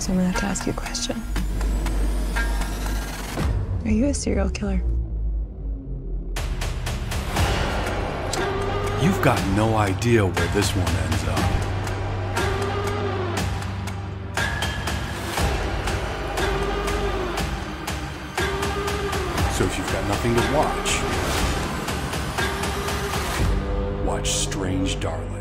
So I'm gonna have to ask you a question. Are you a serial killer? You've got no idea where this one ends up. So if you've got nothing to watch, watch Strange Darling.